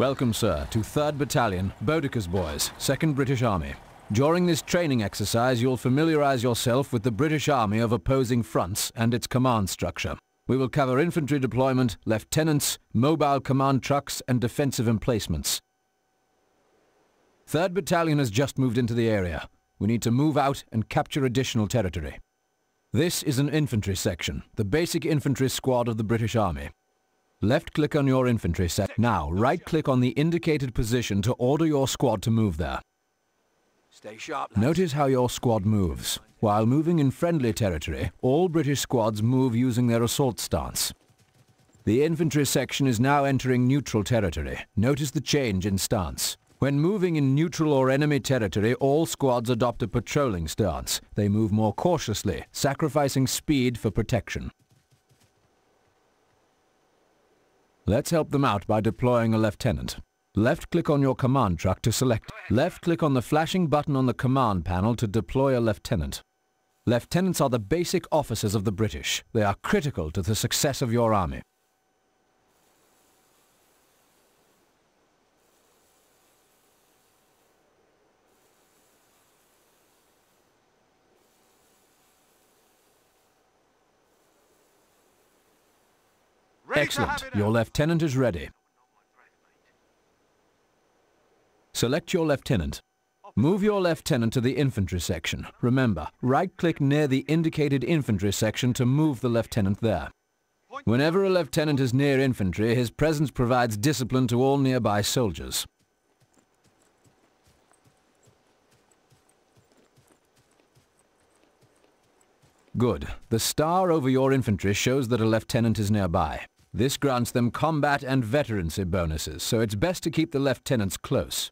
Welcome, sir, to 3rd Battalion, Boudicca's Boys, 2nd British Army. During this training exercise, you'll familiarize yourself with the British Army of opposing fronts and its command structure. We will cover infantry deployment, lieutenants, mobile command trucks, and defensive emplacements. 3rd Battalion has just moved into the area. We need to move out and capture additional territory. This is an infantry section, the basic infantry squad of the British Army. Left-click on your infantry set. Now, right-click on the indicated position to order your squad to move there. Stay sharp, lads. Notice how your squad moves. While moving in friendly territory, all British squads move using their assault stance. The infantry section is now entering neutral territory. Notice the change in stance. When moving in neutral or enemy territory, all squads adopt a patrolling stance. They move more cautiously, sacrificing speed for protection. Let's help them out by deploying a lieutenant. Left-click on your command truck to select. Left-click on the flashing button on the command panel to deploy a lieutenant. Lieutenants are the basic officers of the British. They are critical to the success of your army. Excellent. Your lieutenant is ready. Select your lieutenant. Move your lieutenant to the infantry section. Remember, right-click near the indicated infantry section to move the lieutenant there. Whenever a lieutenant is near infantry, his presence provides discipline to all nearby soldiers. Good. The star over your infantry shows that a lieutenant is nearby. This grants them combat and veterancy bonuses, so it's best to keep the lieutenants close.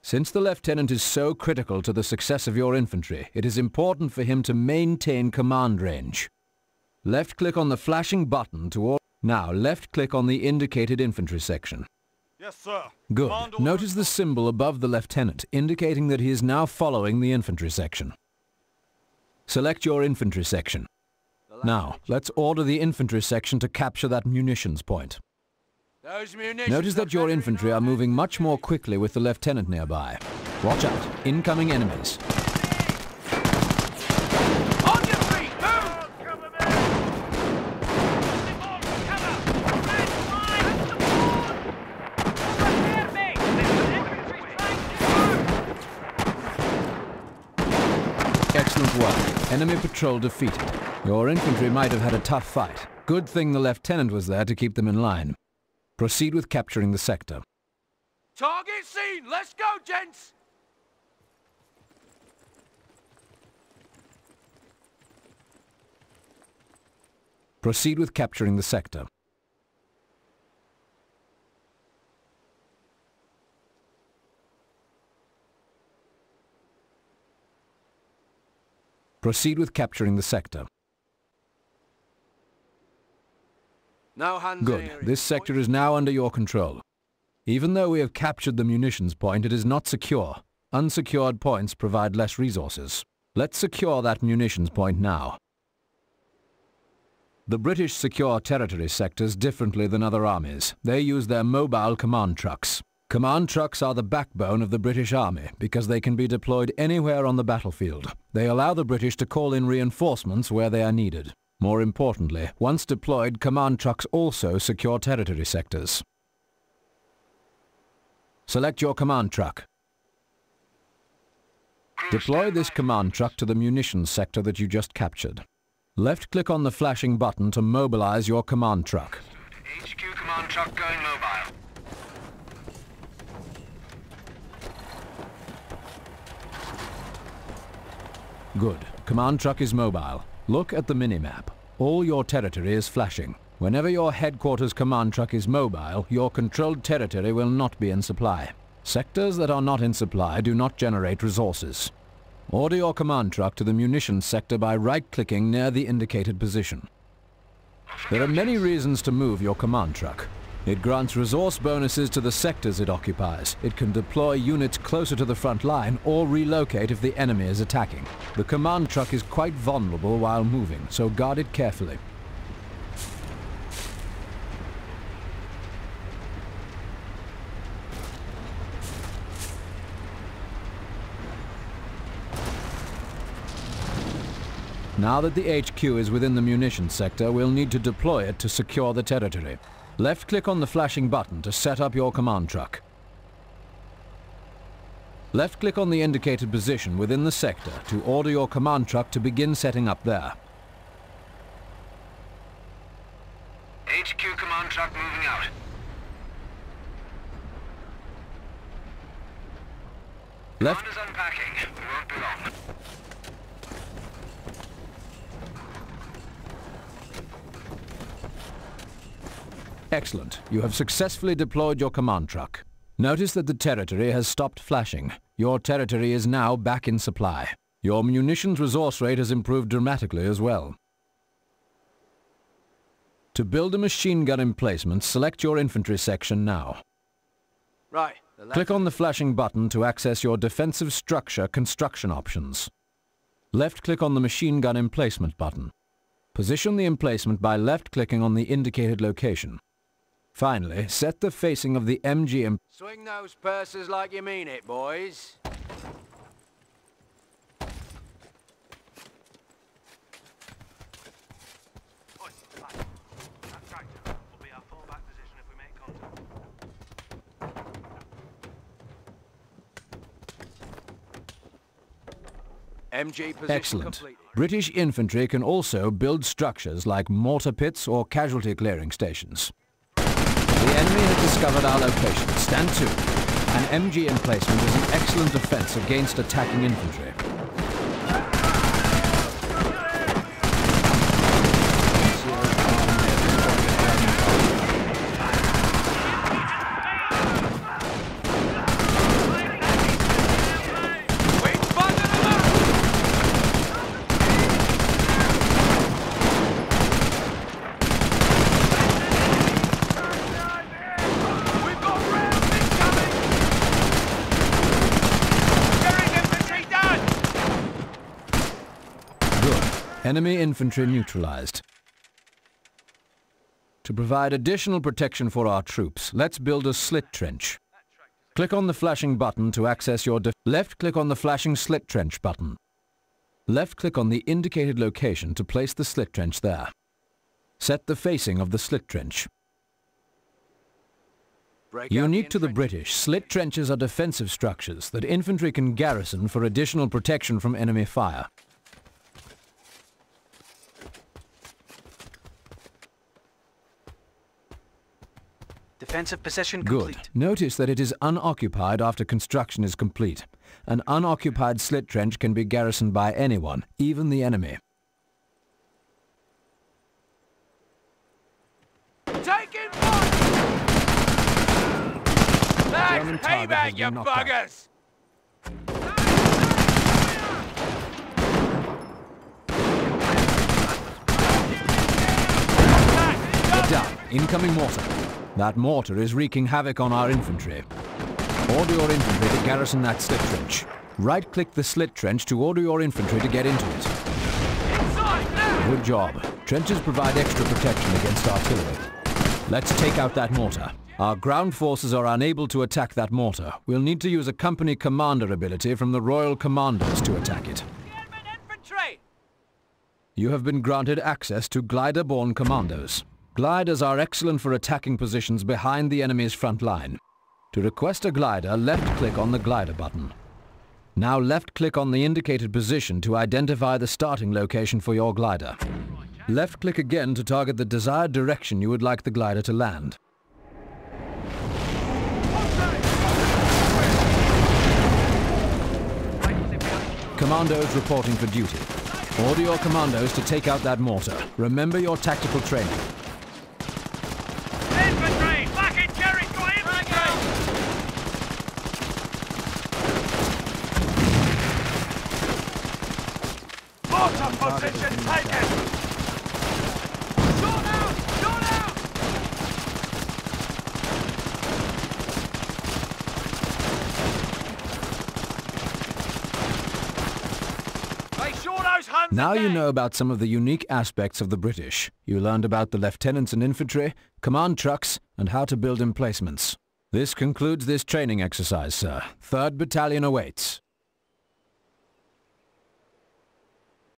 Since the lieutenant is so critical to the success of your infantry, it is important for him to maintain command range. Left-click on the flashing button to or Now left-click on the indicated infantry section. Yes, sir. Good. Command order. Notice the symbol above the lieutenant, indicating that he is now following the infantry section. Select your infantry section. Now, let's order the infantry section to capture that munitions point. Those munitions Notice that your infantry are moving much more quickly with the lieutenant nearby. Watch out. Incoming enemies. On your feet, move! Excellent work. Enemy patrol defeated. Your infantry might have had a tough fight. Good thing the lieutenant was there to keep them in line. Proceed with capturing the sector. Target seen! Let's go, gents! Proceed with capturing the sector. Proceed with capturing the sector. Good. This sector is now under your control. Even though we have captured the munitions point, it is not secure. Unsecured points provide less resources. Let's secure that munitions point now. The British secure territory sectors differently than other armies. They use their mobile command trucks. Command trucks are the backbone of the British Army because they can be deployed anywhere on the battlefield. They allow the British to call in reinforcements where they are needed. More importantly, once deployed, command trucks also secure territory sectors. Select your command truck. Deploy this command truck to the munitions sector that you just captured. Left-click on the flashing button to mobilize your command truck. HQ command truck going mobile. Good. Command truck is mobile. Look at the minimap. All your territory is flashing. Whenever your headquarters command truck is mobile, your controlled territory will not be in supply. Sectors that are not in supply do not generate resources. Order your command truck to the munitions sector by right-clicking near the indicated position. There are many reasons to move your command truck. It grants resource bonuses to the sectors it occupies. It can deploy units closer to the front line or relocate if the enemy is attacking. The command truck is quite vulnerable while moving, so guard it carefully. Now that the HQ is within the munition sector, we'll need to deploy it to secure the territory. Left-click on the flashing button to set up your command truck. Left-click on the indicated position within the sector to order your command truck to begin setting up there. HQ command truck moving out. Left Commander's unpacking. We won't be long. Excellent. You have successfully deployed your command truck. Notice that the territory has stopped flashing. Your territory is now back in supply. Your munitions resource rate has improved dramatically as well. To build a machine gun emplacement, select your infantry section now. Right. Click on the flashing button to access your defensive structure construction options. Left-click on the machine gun emplacement button. Position the emplacement by left-clicking on the indicated location. Finally, set the facing of the MG em- Swing those purses like you mean it, boys. MG Excellent. completed. British infantry can also build structures like mortar pits or casualty clearing stations. The enemy has discovered our location. Stand to. An MG emplacement is an excellent defense against attacking infantry. We buggered them up! We've got rounds incoming! Getting infantry done! Good. Enemy infantry neutralized. To provide additional protection for our troops, let's build a slit trench. Click on the flashing button to access your def- Left-click on the flashing slit trench button. Left-click on the indicated location to place the slit trench there. Set the facing of the slit trench. Break out the Unique to the. British, slit trenches are defensive structures that infantry can garrison for additional protection from enemy fire. Defensive possession Good. Notice that it is unoccupied after construction is complete. An unoccupied slit trench can be garrisoned by anyone, even the enemy. Taking fire! That's German target has payback, you been knocked out. buggers! Down. Incoming mortar. That mortar is wreaking havoc on our infantry. Order your infantry to garrison that slit trench. Right-click the slit trench to order your infantry to get into it. Good job. Trenches provide extra protection against artillery. Let's take out that mortar. Our ground forces are unable to attack that mortar. We'll need to use a company commander ability from the Royal Commandos to attack it. German infantry! You have been granted access to glider-borne commandos. Gliders are excellent for attacking positions behind the enemy's front line. To request a glider, left-click on the glider button. Now left-click on the indicated position to identify the starting location for your glider. Left-click again to target the desired direction you would like the glider to land. Commandos reporting for duty. Order your commandos to take out that mortar. Remember your tactical training. Infantry! Back in Jericho! Infantry! Mortar position taken! Short out! Short out! They shore those Huns Now you know about some of the unique aspects of the British. You learned about the lieutenants and infantry, command trucks, and how to build emplacements. This concludes this training exercise, sir. 3rd Battalion awaits.